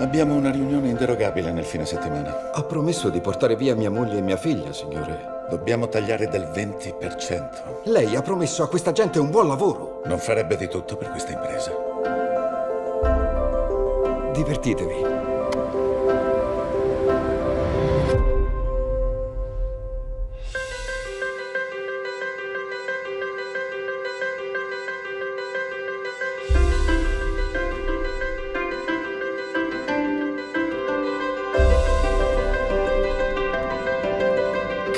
Abbiamo una riunione inderogabile nel fine settimana. Ho promesso di portare via mia moglie e mia figlia, signore. Dobbiamo tagliare del 20%. Lei ha promesso a questa gente un buon lavoro. Non farebbe di tutto per questa impresa. Divertitevi.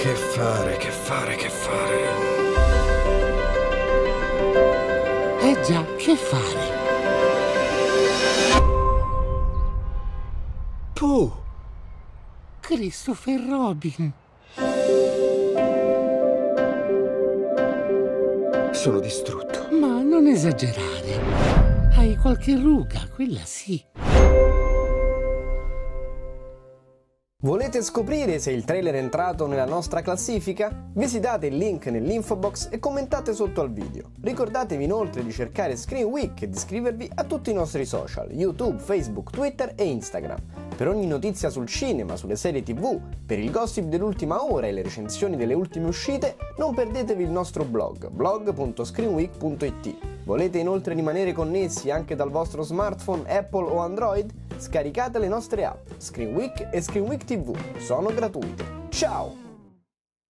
Che fare, che fare, che fare? Eh già, che fare? Tu! Christopher Robin. Sono distrutto. Ma non esagerare. Hai qualche ruga, quella sì. Volete scoprire se il trailer è entrato nella nostra classifica? Visitate il link nell'info box e commentate sotto al video. Ricordatevi inoltre di cercare Screen Week e di iscrivervi a tutti i nostri social, YouTube, Facebook, Twitter e Instagram. Per ogni notizia sul cinema, sulle serie tv, per il gossip dell'ultima ora e le recensioni delle ultime uscite, non perdetevi il nostro blog, blog.screenweek.it. Volete inoltre rimanere connessi anche dal vostro smartphone Apple o Android? Scaricate le nostre app, Screen Week e Screen Week TV, sono gratuite. Ciao!